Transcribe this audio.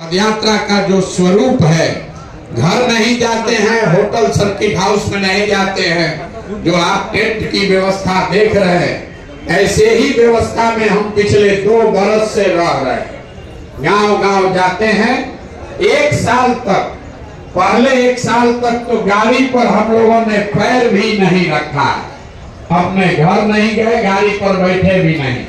पदयात्रा का जो स्वरूप है, घर नहीं जाते हैं, होटल सर्किट हाउस में नहीं जाते हैं, जो आप टेंट की व्यवस्था देख रहे हैं, ऐसे ही व्यवस्था में हम पिछले दो बरस से रह रहे हैं। गाँव गाँव जाते हैं, एक साल तक, पहले एक साल तक तो गाड़ी पर हम लोगों ने पैर भी नहीं रखा। अपने घर नहीं गए, गाड़ी पर बैठे भी नहीं।